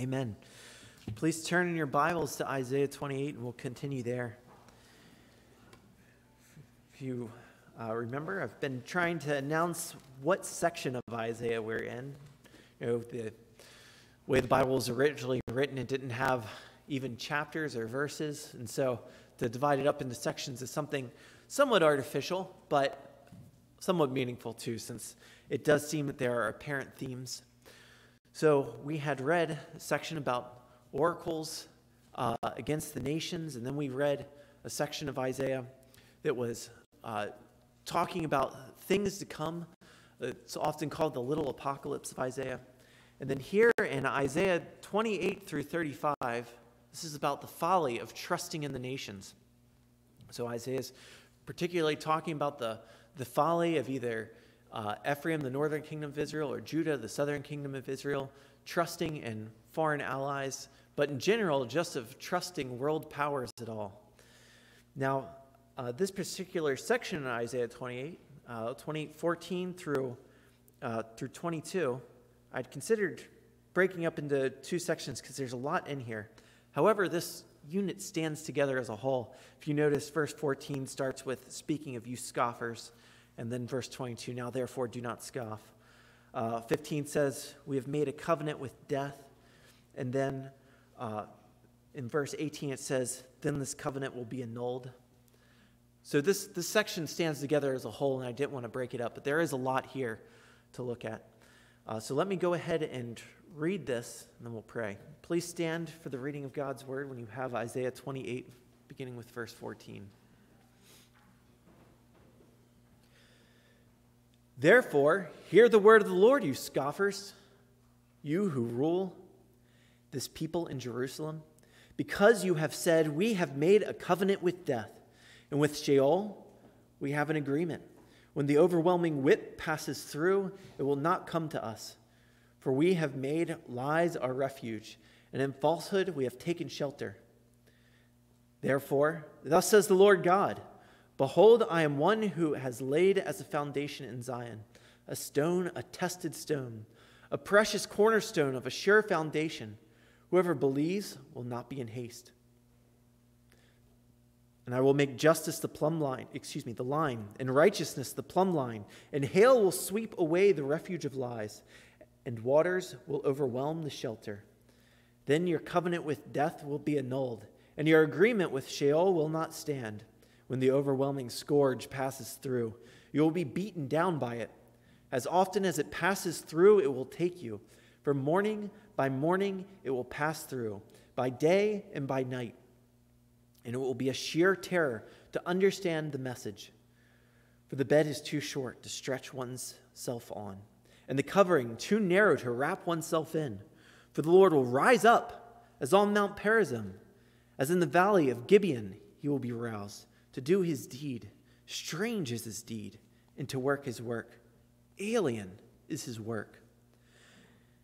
Amen. Please turn in your Bibles to Isaiah 28 and we'll continue there. If you uh, remember, I've been trying to announce what section of Isaiah we're in. You know, the way the Bible was originally written, it didn't have even chapters or verses. And so to divide it up into sections is something somewhat artificial, but somewhat meaningful too, since it does seem that there are apparent themes. So we had read a section about oracles uh, against the nations, and then we read a section of Isaiah that was uh, talking about things to come. It's often called the little apocalypse of Isaiah. And then here in Isaiah 28 through 35, this is about the folly of trusting in the nations. So Isaiah is particularly talking about the, the folly of either uh, Ephraim, the northern kingdom of Israel, or Judah, the southern kingdom of Israel, trusting in foreign allies, but in general, just of trusting world powers at all. Now, uh, this particular section in Isaiah 28, uh, 28 14 through, uh, through 22, I'd considered breaking up into two sections because there's a lot in here. However, this unit stands together as a whole. If you notice, verse 14 starts with speaking of you scoffers. And then verse 22, now therefore do not scoff. Uh, 15 says, We have made a covenant with death. And then uh, in verse 18, it says, Then this covenant will be annulled. So this, this section stands together as a whole, and I didn't want to break it up, but there is a lot here to look at. Uh, so let me go ahead and read this, and then we'll pray. Please stand for the reading of God's word when you have Isaiah 28, beginning with verse 14. Therefore, hear the word of the Lord, you scoffers, you who rule this people in Jerusalem, because you have said, We have made a covenant with death, and with Sheol we have an agreement. When the overwhelming whip passes through, it will not come to us. For we have made lies our refuge, and in falsehood we have taken shelter. Therefore, thus says the Lord God Behold, I am one who has laid as a foundation in Zion a stone, a tested stone, a precious cornerstone of a sure foundation. Whoever believes will not be in haste. And I will make justice the plumb line, excuse me, the line, and righteousness the plumb line, and hail will sweep away the refuge of lies, and waters will overwhelm the shelter. Then your covenant with death will be annulled, and your agreement with Sheol will not stand. When the overwhelming scourge passes through, you will be beaten down by it. As often as it passes through, it will take you. For morning by morning, it will pass through, by day and by night. And it will be a sheer terror to understand the message. For the bed is too short to stretch oneself on, and the covering too narrow to wrap oneself in. For the Lord will rise up as on Mount Perazim, as in the valley of Gibeon, he will be roused to do his deed. Strange is his deed, and to work his work. Alien is his work.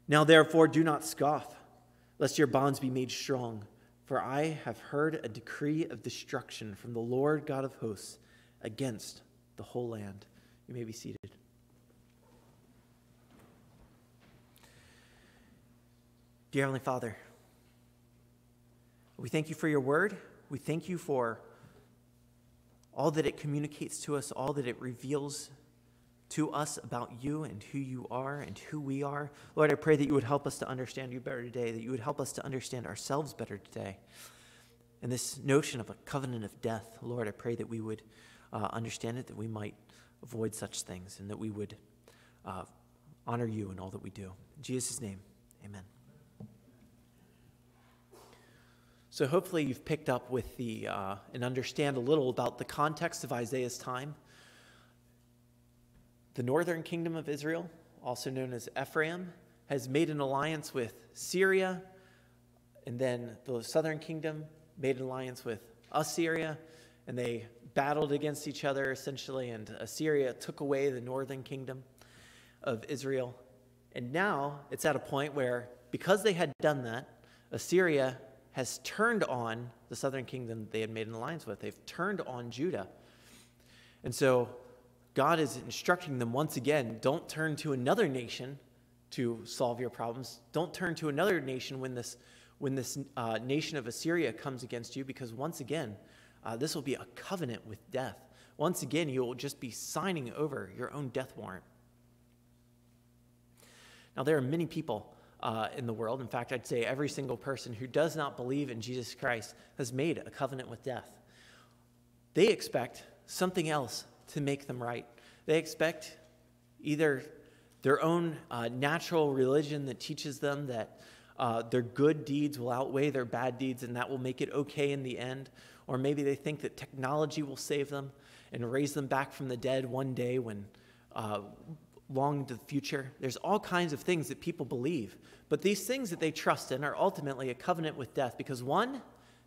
Now, therefore, do not scoff, lest your bonds be made strong. For I have heard a decree of destruction from the Lord God of hosts against the whole land. You may be seated. Dear Heavenly Father, we thank you for your word. We thank you for all that it communicates to us, all that it reveals to us about you and who you are and who we are. Lord, I pray that you would help us to understand you better today, that you would help us to understand ourselves better today. And this notion of a covenant of death, Lord, I pray that we would uh, understand it, that we might avoid such things, and that we would uh, honor you in all that we do. In Jesus' name, amen. So hopefully you've picked up with the uh, and understand a little about the context of Isaiah's time. The northern kingdom of Israel, also known as Ephraim, has made an alliance with Syria, and then the southern kingdom made an alliance with Assyria, and they battled against each other essentially, and Assyria took away the northern kingdom of Israel. And now it's at a point where, because they had done that, Assyria has turned on the southern kingdom they had made an alliance with. They've turned on Judah. And so God is instructing them once again don't turn to another nation to solve your problems. Don't turn to another nation when this, when this uh, nation of Assyria comes against you, because once again, uh, this will be a covenant with death. Once again, you will just be signing over your own death warrant. Now, there are many people uh, in the world. In fact, I'd say every single person who does not believe in Jesus Christ has made a covenant with death. They expect something else to make them right. They expect either their own uh, natural religion that teaches them that uh, their good deeds will outweigh their bad deeds and that will make it okay in the end. Or maybe they think that technology will save them and raise them back from the dead one day when uh, long into the future. There's all kinds of things that people believe. But these things that they trust in are ultimately a covenant with death because one,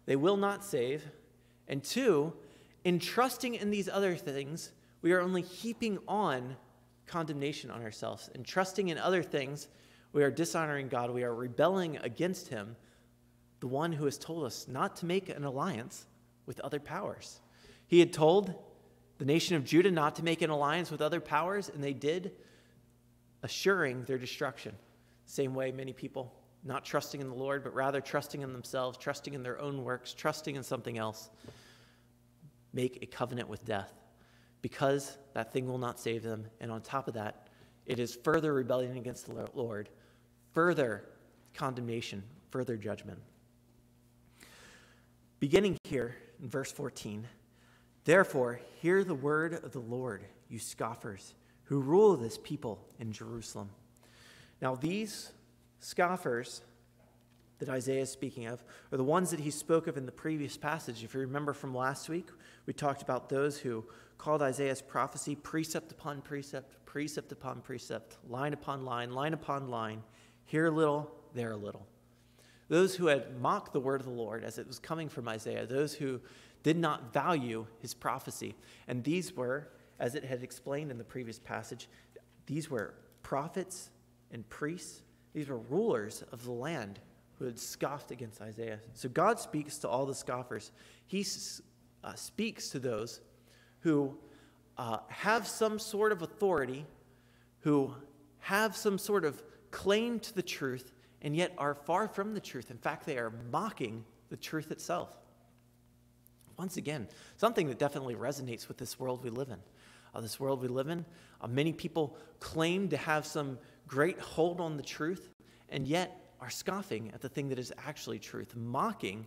they will not save. And two, in trusting in these other things, we are only heaping on condemnation on ourselves. And trusting in other things, we are dishonoring God. We are rebelling against Him, the one who has told us not to make an alliance with other powers. He had told the nation of Judah not to make an alliance with other powers, and they did, assuring their destruction. Same way many people, not trusting in the Lord, but rather trusting in themselves, trusting in their own works, trusting in something else, make a covenant with death because that thing will not save them. And on top of that, it is further rebellion against the Lord, further condemnation, further judgment. Beginning here in verse 14, therefore, hear the word of the Lord, you scoffers, who rule this people in Jerusalem. Now, these scoffers that Isaiah is speaking of are the ones that he spoke of in the previous passage. If you remember from last week, we talked about those who called Isaiah's prophecy precept upon precept, precept upon precept, line upon line, line upon line, here a little, there a little. Those who had mocked the word of the Lord as it was coming from Isaiah, those who did not value his prophecy. And these were, as it had explained in the previous passage, these were prophets and priests. These were rulers of the land who had scoffed against Isaiah. So God speaks to all the scoffers. He uh, speaks to those who uh, have some sort of authority, who have some sort of claim to the truth, and yet are far from the truth. In fact, they are mocking the truth itself. Once again, something that definitely resonates with this world we live in. Uh, this world we live in, uh, many people claim to have some great hold on the truth, and yet are scoffing at the thing that is actually truth, mocking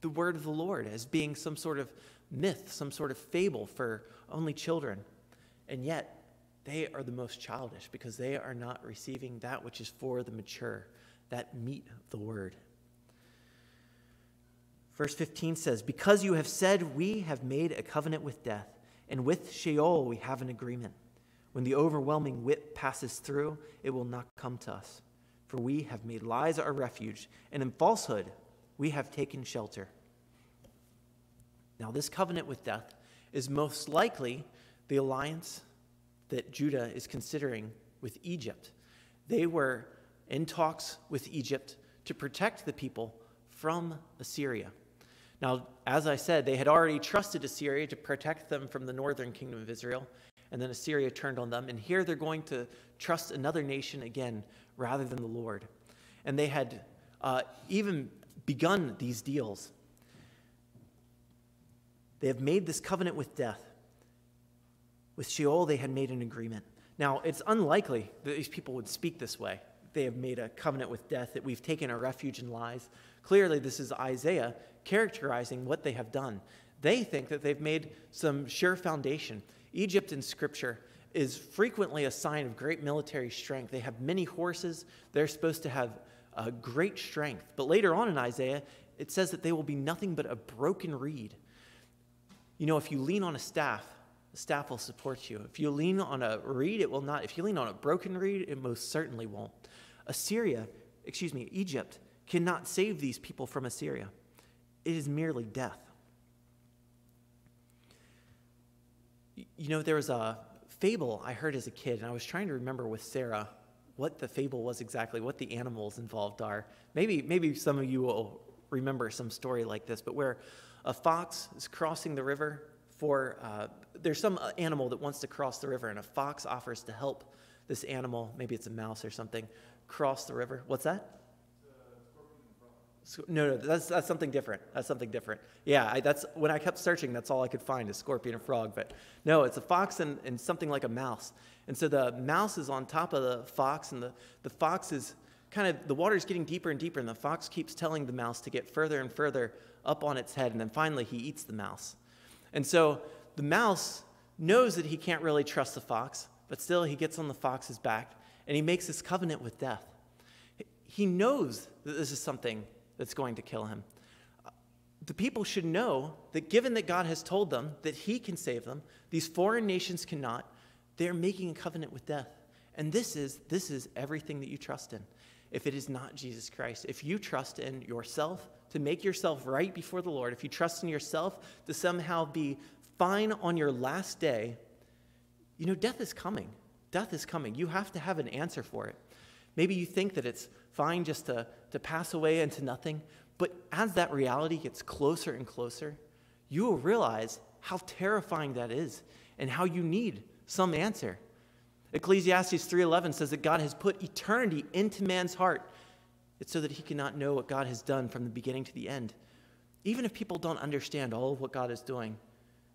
the word of the Lord as being some sort of myth, some sort of fable for only children. And yet, they are the most childish because they are not receiving that which is for the mature, that meat of the word. Verse 15 says, Because you have said, We have made a covenant with death, and with Sheol we have an agreement. When the overwhelming whip passes through, it will not come to us. For we have made lies our refuge, and in falsehood we have taken shelter. Now, this covenant with death is most likely the alliance that Judah is considering with Egypt. They were in talks with Egypt to protect the people from Assyria. Now, as I said, they had already trusted Assyria to protect them from the northern kingdom of Israel, and then Assyria turned on them. And here they're going to trust another nation again rather than the Lord. And they had uh, even begun these deals. They have made this covenant with death. With Sheol, they had made an agreement. Now, it's unlikely that these people would speak this way. They have made a covenant with death, that we've taken a refuge in lies. Clearly, this is Isaiah characterizing what they have done. They think that they've made some sure foundation. Egypt in Scripture is frequently a sign of great military strength. They have many horses, they're supposed to have uh, great strength. But later on in Isaiah, it says that they will be nothing but a broken reed. You know, if you lean on a staff, the staff will support you. If you lean on a reed, it will not. If you lean on a broken reed, it most certainly won't. Assyria, excuse me, Egypt, cannot save these people from Assyria. It is merely death. You know, there was a fable I heard as a kid, and I was trying to remember with Sarah what the fable was exactly, what the animals involved are. Maybe, maybe some of you will remember some story like this, but where a fox is crossing the river for, uh, there's some uh, animal that wants to cross the river, and a fox offers to help this animal, maybe it's a mouse or something, cross the river. What's that? No, no, that's, that's something different. That's something different. Yeah, I, that's when I kept searching, that's all I could find is scorpion and frog. But no, it's a fox and, and something like a mouse. And so the mouse is on top of the fox, and the, the fox is kind of, the water is getting deeper and deeper, and the fox keeps telling the mouse to get further and further up on its head, and then finally he eats the mouse. And so the mouse knows that he can't really trust the fox, but still he gets on the fox's back, and he makes this covenant with death. He knows that this is something that's going to kill him. The people should know that given that God has told them that he can save them, these foreign nations cannot, they're making a covenant with death. And this is, this is everything that you trust in. If it is not Jesus Christ, if you trust in yourself to make yourself right before the Lord, if you trust in yourself to somehow be fine on your last day, you know, death is coming. Death is coming. You have to have an answer for it. Maybe you think that it's fine just to, to pass away into nothing, but as that reality gets closer and closer, you will realize how terrifying that is and how you need some answer. Ecclesiastes 3:11 says that God has put eternity into man's heart. It's so that he cannot know what God has done from the beginning to the end. Even if people don't understand all of what God is doing,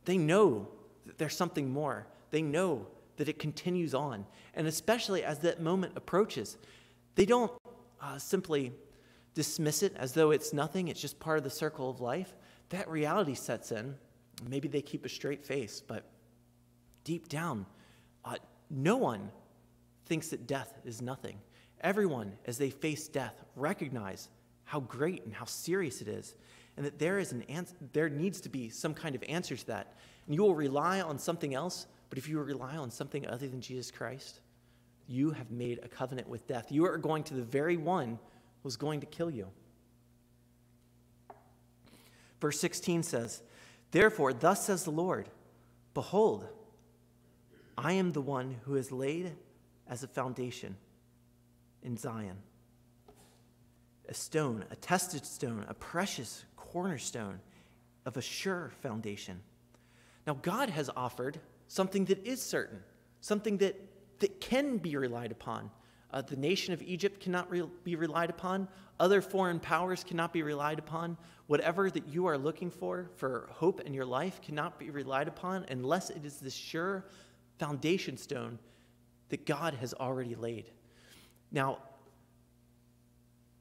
they know that there's something more. They know that it continues on. And especially as that moment approaches, they don't uh, simply dismiss it as though it's nothing, it's just part of the circle of life. That reality sets in. Maybe they keep a straight face, but deep down, uh, no one thinks that death is nothing. Everyone, as they face death, recognize how great and how serious it is, and that there is an ans- there needs to be some kind of answer to that. And you will rely on something else, but if you rely on something other than Jesus Christ, you have made a covenant with death. You are going to the very one who's going to kill you. Verse 16 says, Therefore, thus says the Lord, Behold, I am the one who is laid as a foundation in Zion. A stone, a tested stone, a precious cornerstone of a sure foundation. Now, God has offered something that is certain, something that, that can be relied upon. Uh, the nation of Egypt cannot re- be relied upon. Other foreign powers cannot be relied upon. Whatever that you are looking for, for hope in your life, cannot be relied upon unless it is the sure foundation stone that God has already laid. Now,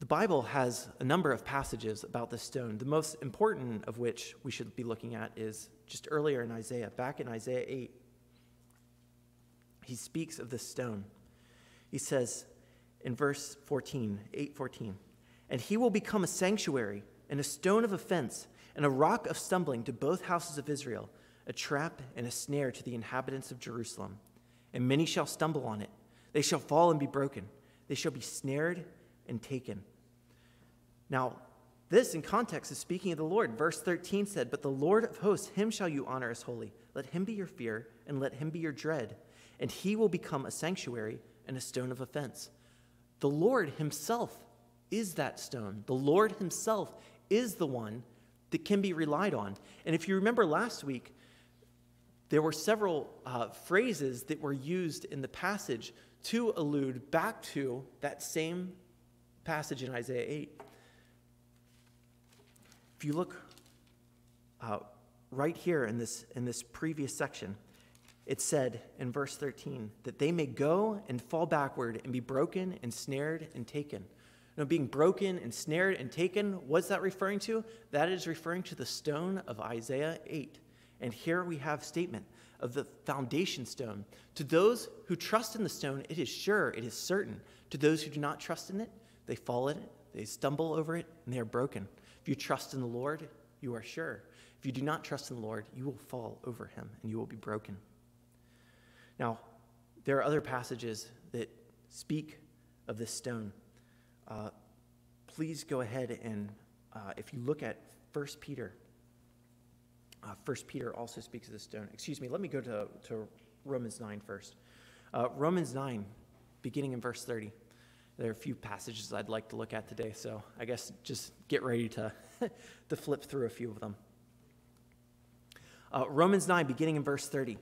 the Bible has a number of passages about this stone, the most important of which we should be looking at is just earlier in Isaiah, back in Isaiah 8. He speaks of the stone. He says in verse 14, 8:14, "And he will become a sanctuary and a stone of offense and a rock of stumbling to both houses of Israel, a trap and a snare to the inhabitants of Jerusalem. And many shall stumble on it. They shall fall and be broken. They shall be snared and taken. Now, this in context is speaking of the Lord. Verse 13 said, But the Lord of hosts, him shall you honor as holy. Let him be your fear, and let him be your dread. And he will become a sanctuary and a stone of offense. The Lord himself is that stone. The Lord himself is the one that can be relied on. And if you remember last week, there were several uh, phrases that were used in the passage to allude back to that same passage in Isaiah 8. If you look uh, right here in this, in this previous section, it said in verse 13 that they may go and fall backward and be broken and snared and taken. Now, being broken and snared and taken, what's that referring to? That is referring to the stone of Isaiah 8. And here we have statement of the foundation stone. To those who trust in the stone, it is sure, it is certain. To those who do not trust in it, they fall in it, they stumble over it, and they are broken. If you trust in the Lord, you are sure. If you do not trust in the Lord, you will fall over him and you will be broken. Now, there are other passages that speak of this stone. Uh, please go ahead and, uh, if you look at 1 Peter uh, 1 Peter also speaks of the stone. Excuse me, let me go to, to Romans 9 first. Uh, Romans 9, beginning in verse 30. There are a few passages I'd like to look at today, so I guess just get ready to, to flip through a few of them. Uh, Romans 9, beginning in verse 30.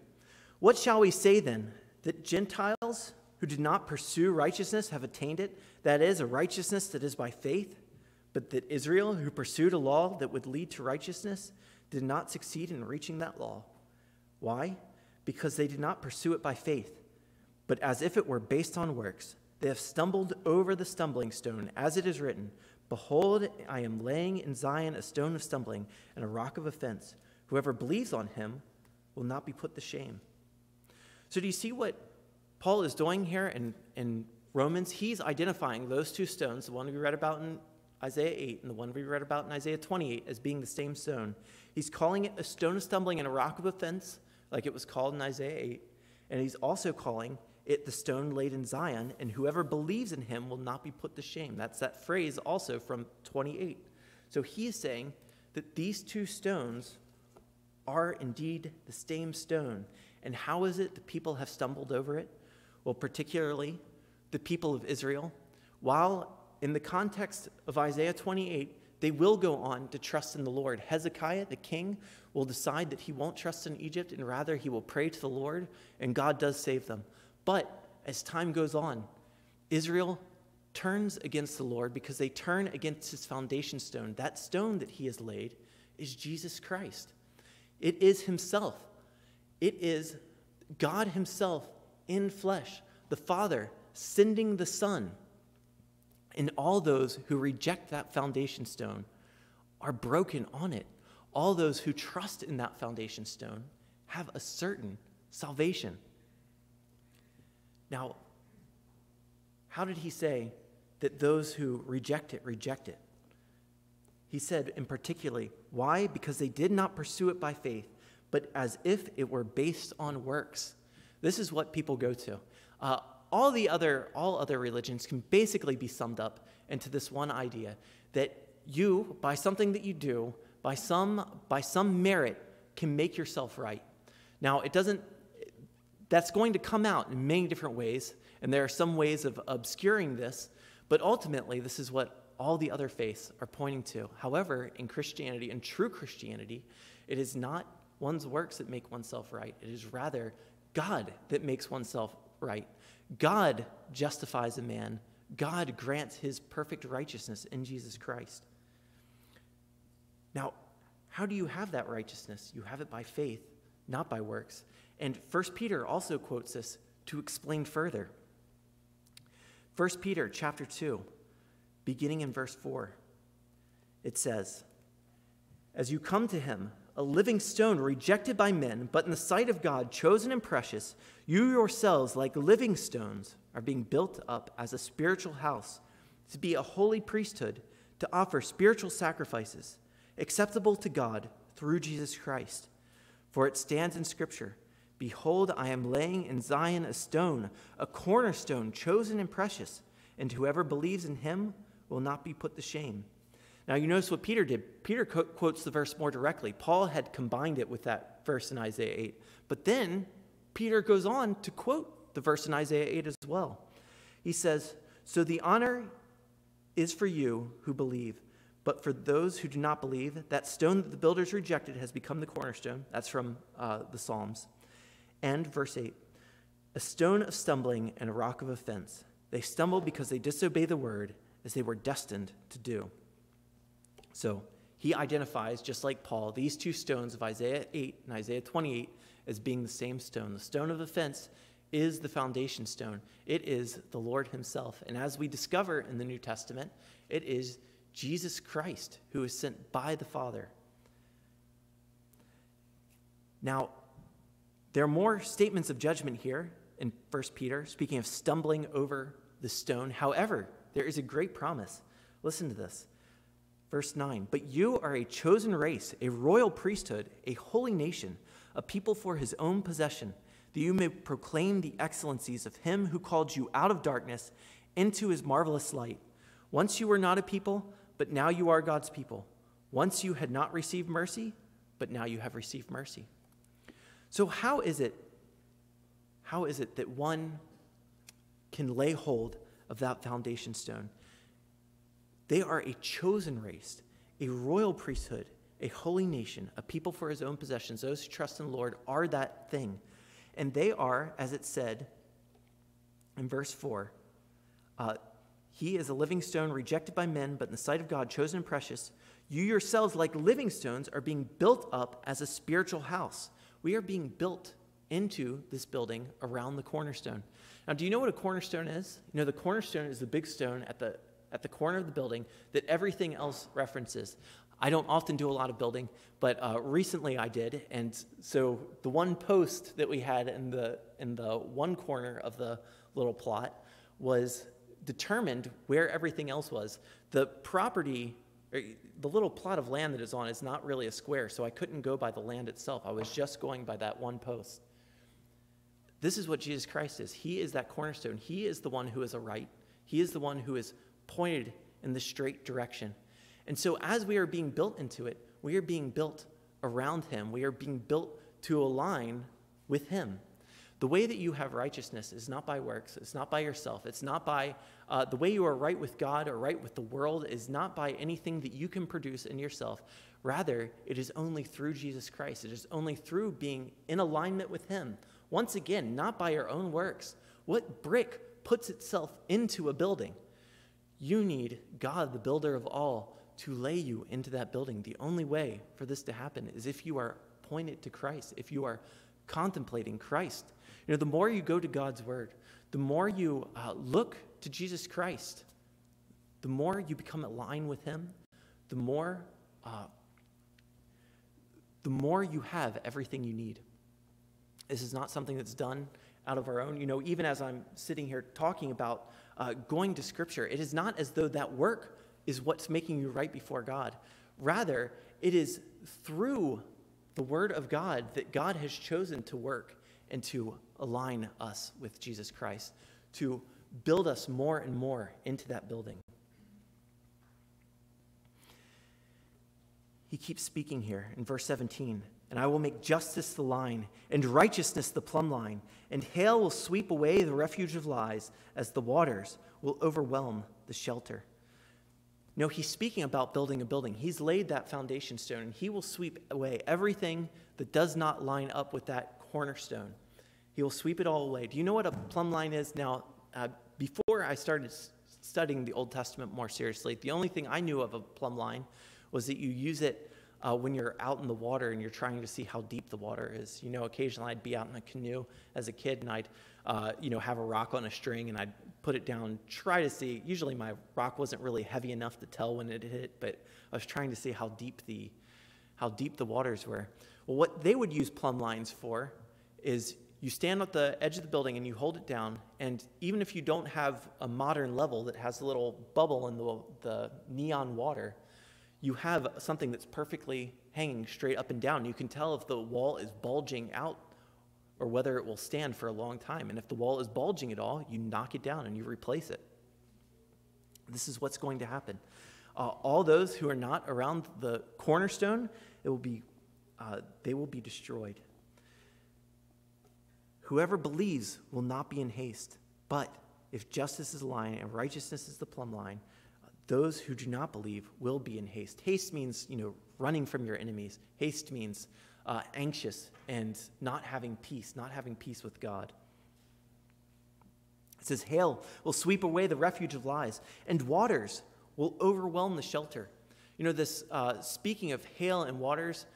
What shall we say then? That Gentiles who did not pursue righteousness have attained it, that is, a righteousness that is by faith, but that Israel, who pursued a law that would lead to righteousness, did not succeed in reaching that law. Why? Because they did not pursue it by faith, but as if it were based on works. They have stumbled over the stumbling stone, as it is written Behold, I am laying in Zion a stone of stumbling and a rock of offense. Whoever believes on him will not be put to shame. So, do you see what Paul is doing here in, in Romans? He's identifying those two stones, the one we read about in Isaiah 8 and the one we read about in Isaiah 28, as being the same stone. He's calling it a stone of stumbling and a rock of offense, like it was called in Isaiah 8. And he's also calling it the stone laid in Zion, and whoever believes in him will not be put to shame. That's that phrase also from 28. So he is saying that these two stones are indeed the same stone. And how is it the people have stumbled over it? Well, particularly the people of Israel. While in the context of Isaiah 28, they will go on to trust in the Lord. Hezekiah, the king, will decide that he won't trust in Egypt and rather he will pray to the Lord, and God does save them. But as time goes on, Israel turns against the Lord because they turn against his foundation stone. That stone that he has laid is Jesus Christ. It is himself. It is God himself in flesh, the Father sending the Son. And all those who reject that foundation stone are broken on it. All those who trust in that foundation stone have a certain salvation. Now, how did he say that those who reject it reject it? He said, in particularly, why? Because they did not pursue it by faith, but as if it were based on works. This is what people go to. Uh, all the other, all other religions can basically be summed up into this one idea that you, by something that you do, by some, by some merit, can make yourself right. Now, it doesn't, that's going to come out in many different ways, and there are some ways of obscuring this, but ultimately, this is what all the other faiths are pointing to. However, in Christianity, in true Christianity, it is not one's works that make oneself right. It is rather God that makes oneself right. God justifies a man. God grants his perfect righteousness in Jesus Christ. Now, how do you have that righteousness? You have it by faith, not by works. And 1 Peter also quotes this to explain further. 1 Peter chapter 2 beginning in verse 4. It says, As you come to him, a living stone rejected by men, but in the sight of God, chosen and precious, you yourselves, like living stones, are being built up as a spiritual house to be a holy priesthood, to offer spiritual sacrifices acceptable to God through Jesus Christ. For it stands in Scripture Behold, I am laying in Zion a stone, a cornerstone, chosen and precious, and whoever believes in him will not be put to shame. Now, you notice what Peter did. Peter co- quotes the verse more directly. Paul had combined it with that verse in Isaiah 8. But then Peter goes on to quote the verse in Isaiah 8 as well. He says, So the honor is for you who believe, but for those who do not believe, that stone that the builders rejected has become the cornerstone. That's from uh, the Psalms. And verse 8 a stone of stumbling and a rock of offense. They stumble because they disobey the word as they were destined to do. So he identifies, just like Paul, these two stones of Isaiah 8 and Isaiah 28 as being the same stone. The stone of offense is the foundation stone, it is the Lord himself. And as we discover in the New Testament, it is Jesus Christ who is sent by the Father. Now, there are more statements of judgment here in 1 Peter, speaking of stumbling over the stone. However, there is a great promise. Listen to this. Verse 9 But you are a chosen race, a royal priesthood, a holy nation, a people for his own possession, that you may proclaim the excellencies of him who called you out of darkness into his marvelous light. Once you were not a people, but now you are God's people. Once you had not received mercy, but now you have received mercy. So, how is it? How is it that one can lay hold of that foundation stone. They are a chosen race, a royal priesthood, a holy nation, a people for his own possessions. Those who trust in the Lord are that thing. And they are, as it said in verse 4, uh, he is a living stone rejected by men, but in the sight of God, chosen and precious. You yourselves, like living stones, are being built up as a spiritual house. We are being built into this building around the cornerstone. Now, do you know what a cornerstone is? You know, the cornerstone is the big stone at the, at the corner of the building that everything else references. I don't often do a lot of building, but uh, recently I did. And so the one post that we had in the, in the one corner of the little plot was determined where everything else was. The property, er, the little plot of land that is on is not really a square, so I couldn't go by the land itself. I was just going by that one post. This is what Jesus Christ is. He is that cornerstone. He is the one who is a right. He is the one who is pointed in the straight direction. And so, as we are being built into it, we are being built around Him. We are being built to align with Him. The way that you have righteousness is not by works, it's not by yourself, it's not by uh, the way you are right with God or right with the world, is not by anything that you can produce in yourself. Rather, it is only through Jesus Christ. It is only through being in alignment with Him. Once again, not by your own works. What brick puts itself into a building? You need God, the builder of all, to lay you into that building. The only way for this to happen is if you are pointed to Christ, if you are contemplating Christ. You know, the more you go to God's word, the more you uh, look to Jesus Christ, the more you become aligned with Him, the more, uh, the more you have everything you need. This is not something that's done out of our own. You know, even as I'm sitting here talking about uh, going to Scripture, it is not as though that work is what's making you right before God. Rather, it is through the Word of God that God has chosen to work and to align us with Jesus Christ, to build us more and more into that building. He keeps speaking here in verse 17 and I will make justice the line, and righteousness the plumb line, and hail will sweep away the refuge of lies, as the waters will overwhelm the shelter. No, he's speaking about building a building. He's laid that foundation stone, and he will sweep away everything that does not line up with that cornerstone. He will sweep it all away. Do you know what a plumb line is? Now, uh, before I started studying the Old Testament more seriously, the only thing I knew of a plumb line was that you use it uh, when you're out in the water and you're trying to see how deep the water is. You know, occasionally I'd be out in a canoe as a kid and I'd, uh, you know, have a rock on a string and I'd put it down, try to see. Usually my rock wasn't really heavy enough to tell when it hit, but I was trying to see how deep the, how deep the waters were. Well, what they would use plumb lines for is you stand at the edge of the building and you hold it down, and even if you don't have a modern level that has a little bubble in the, the neon water, you have something that's perfectly hanging straight up and down. You can tell if the wall is bulging out or whether it will stand for a long time. And if the wall is bulging at all, you knock it down and you replace it. This is what's going to happen. Uh, all those who are not around the cornerstone, it will be, uh, they will be destroyed. Whoever believes will not be in haste, but if justice is the line and righteousness is the plumb line, those who do not believe will be in haste. Haste means, you know, running from your enemies. Haste means uh, anxious and not having peace, not having peace with God. It says, Hail will sweep away the refuge of lies, and waters will overwhelm the shelter. You know, this, uh, speaking of hail and waters,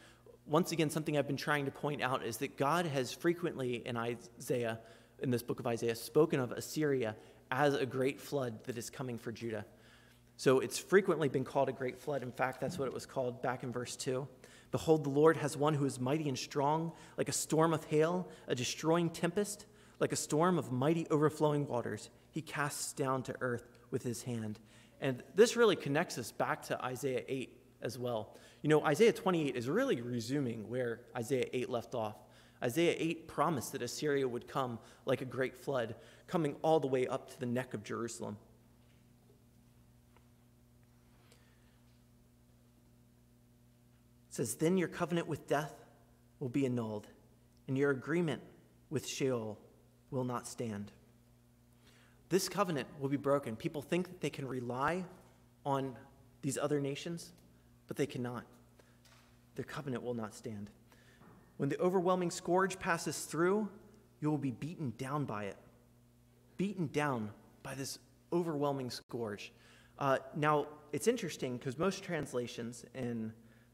once again, something I've been trying to point out is that God has frequently in Isaiah, in this book of Isaiah, spoken of Assyria as a great flood that is coming for Judah. So it's frequently been called a great flood. In fact, that's what it was called back in verse 2. Behold, the Lord has one who is mighty and strong, like a storm of hail, a destroying tempest, like a storm of mighty overflowing waters. He casts down to earth with his hand. And this really connects us back to Isaiah 8 as well. You know, Isaiah 28 is really resuming where Isaiah 8 left off. Isaiah 8 promised that Assyria would come like a great flood, coming all the way up to the neck of Jerusalem. Says, Then your covenant with death will be annulled, and your agreement with Sheol will not stand. This covenant will be broken. People think that they can rely on these other nations, but they cannot. Their covenant will not stand. When the overwhelming scourge passes through, you will be beaten down by it. beaten down by this overwhelming scourge. Uh, now, it's interesting because most translations in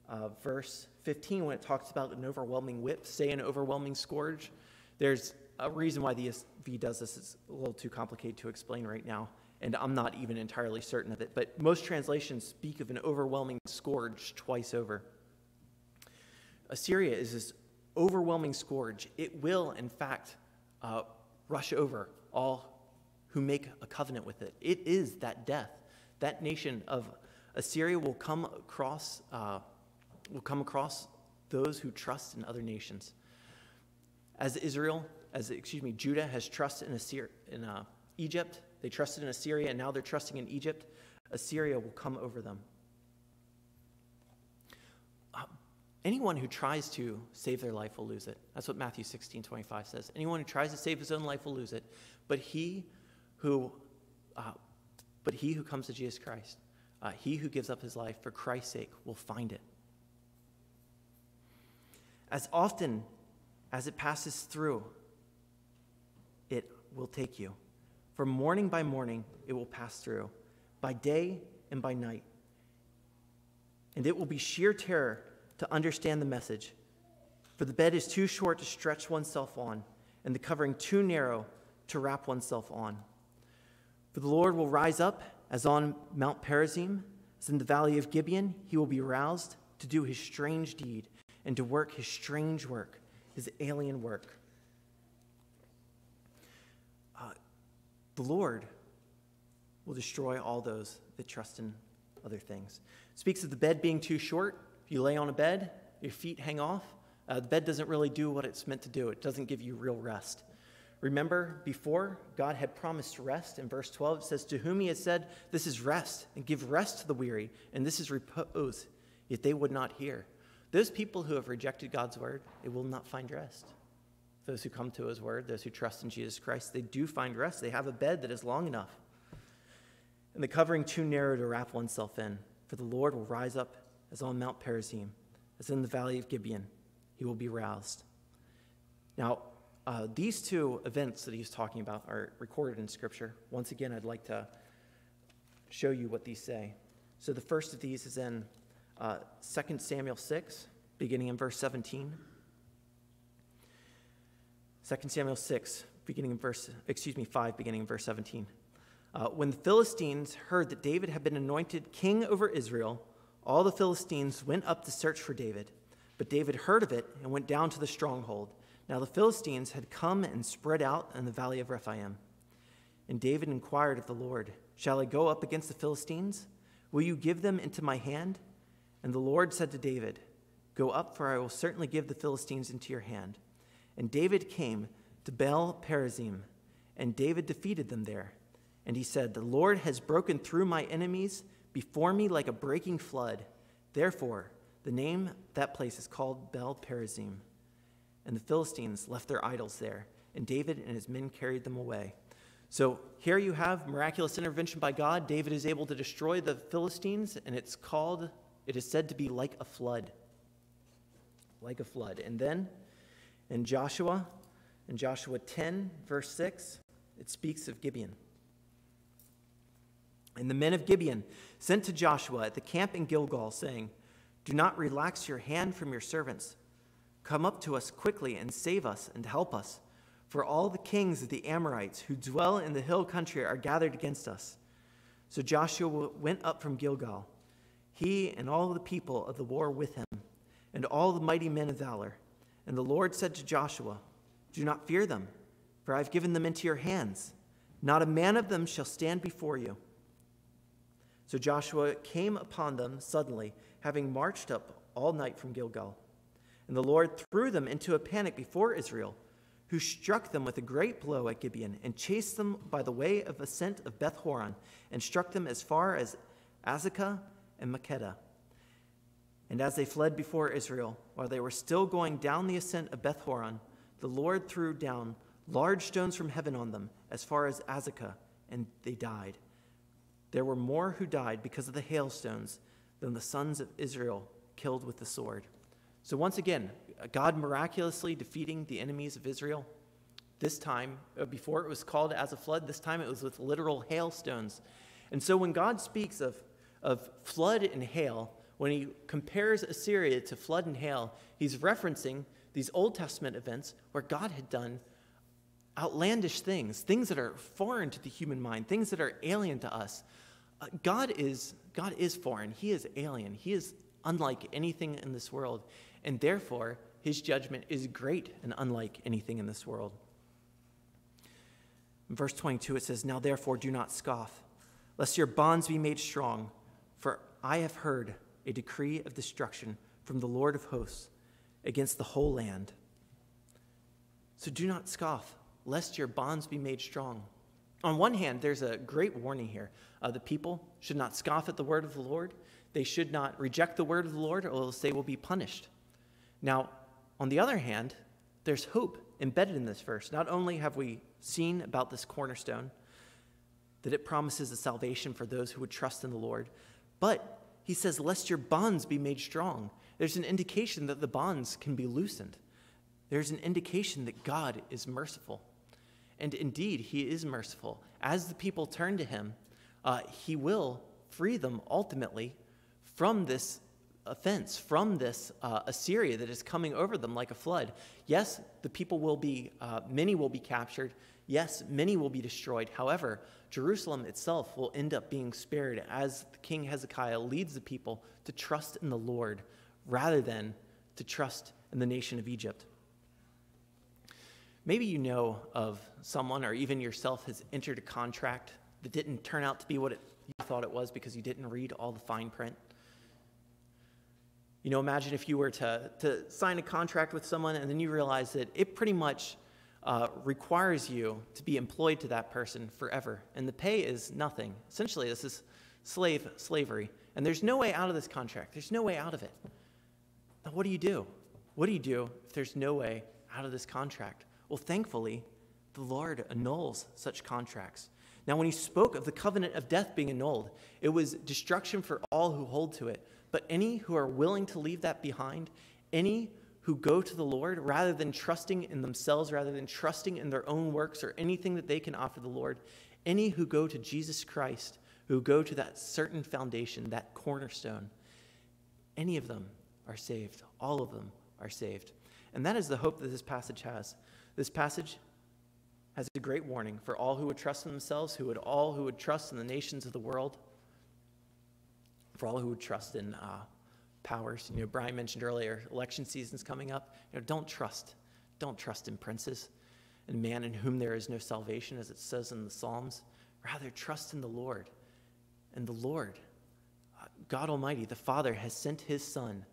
uh, verse 15, when it talks about an overwhelming whip, say an overwhelming scourge, there's a reason why the ESV does this. It's a little too complicated to explain right now, and I'm not even entirely certain of it. But most translations speak of an overwhelming scourge twice over. Assyria is this overwhelming scourge. It will, in fact, uh, rush over all who make a covenant with it. It is that death. That nation of Assyria will come across, uh, will come across those who trust in other nations. As Israel, as excuse me, Judah has trusted in, Assyria, in uh, Egypt, they trusted in Assyria, and now they're trusting in Egypt. Assyria will come over them. Uh, anyone who tries to save their life will lose it. That's what Matthew 16, 25 says. Anyone who tries to save his own life will lose it, but he who, uh, but he who comes to Jesus Christ, uh, he who gives up his life for Christ's sake will find it. As often as it passes through, it will take you. For morning by morning, it will pass through, by day and by night. And it will be sheer terror to understand the message. For the bed is too short to stretch oneself on, and the covering too narrow to wrap oneself on. For the Lord will rise up as on Mount Perazim, as in the valley of Gibeon, he will be roused to do his strange deed and to work his strange work, his alien work. Uh, the Lord will destroy all those that trust in other things. Speaks of the bed being too short. If you lay on a bed, your feet hang off. Uh, the bed doesn't really do what it's meant to do, it doesn't give you real rest. Remember, before God had promised rest in verse 12, it says, To whom he had said, This is rest, and give rest to the weary, and this is repose, yet they would not hear. Those people who have rejected God's word, they will not find rest. Those who come to his word, those who trust in Jesus Christ, they do find rest. They have a bed that is long enough, and the covering too narrow to wrap oneself in. For the Lord will rise up as on Mount Perazim, as in the valley of Gibeon. He will be roused. Now, uh, these two events that he's talking about are recorded in Scripture. Once again, I'd like to show you what these say. So the first of these is in uh, 2 Samuel 6, beginning in verse 17. 2 Samuel 6, beginning in verse, excuse me, 5, beginning in verse 17. Uh, when the Philistines heard that David had been anointed king over Israel, all the Philistines went up to search for David. But David heard of it and went down to the stronghold. Now the Philistines had come and spread out in the valley of Rephaim. And David inquired of the Lord, Shall I go up against the Philistines? Will you give them into my hand? And the Lord said to David, Go up, for I will certainly give the Philistines into your hand. And David came to Baal Perazim, and David defeated them there. And he said, The Lord has broken through my enemies before me like a breaking flood. Therefore, the name that place is called Baal Perazim and the Philistines left their idols there, and David and his men carried them away. So here you have miraculous intervention by God. David is able to destroy the Philistines, and it's called, it is said to be like a flood. Like a flood. And then in Joshua, in Joshua 10, verse 6, it speaks of Gibeon. And the men of Gibeon sent to Joshua at the camp in Gilgal, saying, Do not relax your hand from your servants Come up to us quickly and save us and help us, for all the kings of the Amorites who dwell in the hill country are gathered against us. So Joshua went up from Gilgal, he and all the people of the war with him, and all the mighty men of valor. And the Lord said to Joshua, Do not fear them, for I have given them into your hands. Not a man of them shall stand before you. So Joshua came upon them suddenly, having marched up all night from Gilgal. And the Lord threw them into a panic before Israel, who struck them with a great blow at Gibeon, and chased them by the way of ascent of Beth Horon, and struck them as far as Azekah and Makkedah. And as they fled before Israel, while they were still going down the ascent of Beth Horon, the Lord threw down large stones from heaven on them, as far as Azekah, and they died. There were more who died because of the hailstones than the sons of Israel killed with the sword. So, once again, God miraculously defeating the enemies of Israel, This time, uh, before it was called as a flood, this time it was with literal hailstones. And so when God speaks of, of flood and hail, when he compares Assyria to flood and hail, he's referencing these Old Testament events where God had done outlandish things, things that are foreign to the human mind, things that are alien to us. Uh, God is God is foreign. He is alien. He is unlike anything in this world, and therefore his judgment is great and unlike anything in this world. In verse 22 it says, "Now therefore do not scoff, lest your bonds be made strong, for I have heard a decree of destruction from the Lord of hosts against the whole land. So do not scoff, lest your bonds be made strong. On one hand, there's a great warning here. Uh, the people should not scoff at the word of the Lord. They should not reject the word of the Lord, or else they will be punished. Now, on the other hand, there's hope embedded in this verse. Not only have we seen about this cornerstone, that it promises a salvation for those who would trust in the Lord, but he says, Lest your bonds be made strong. There's an indication that the bonds can be loosened. There's an indication that God is merciful. And indeed, he is merciful. As the people turn to him, uh, he will free them ultimately from this offense, from this uh, Assyria that is coming over them like a flood. Yes, the people will be, uh, many will be captured. Yes, many will be destroyed. However, Jerusalem itself will end up being spared as King Hezekiah leads the people to trust in the Lord rather than to trust in the nation of Egypt. Maybe you know of someone or even yourself has entered a contract that didn't turn out to be what it, you thought it was because you didn't read all the fine print. You know, imagine if you were to, to sign a contract with someone and then you realize that it pretty much uh, requires you to be employed to that person forever, and the pay is nothing. Essentially, this is slave slavery, and there's no way out of this contract. There's no way out of it. Now, what do you do? What do you do if there's no way out of this contract? Well, thankfully, the Lord annuls such contracts. Now, when he spoke of the covenant of death being annulled, it was destruction for all who hold to it. But any who are willing to leave that behind, any who go to the Lord rather than trusting in themselves, rather than trusting in their own works or anything that they can offer the Lord. Any who go to Jesus Christ, who go to that certain foundation, that cornerstone, any of them are saved. All of them are saved. And that is the hope that this passage has. This passage has a great warning for all who would trust in themselves, who would all who would trust in the nations of the world, for all who would trust in uh, powers. You know, Brian mentioned earlier, election season's coming up. You know, don't trust. Don't trust in princes and man in whom there is no salvation, as it says in the Psalms. Rather, trust in the Lord. And the Lord, uh, God Almighty, the Father, has sent his Son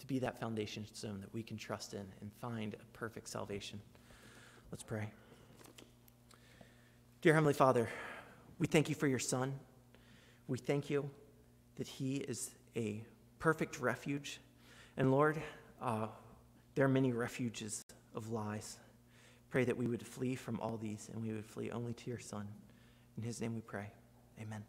to be that foundation stone that we can trust in and find a perfect salvation. Let's pray. Dear Heavenly Father, we thank you for your Son. We thank you that he is a perfect refuge. And Lord, uh, there are many refuges of lies. Pray that we would flee from all these and we would flee only to your Son. In his name we pray. Amen.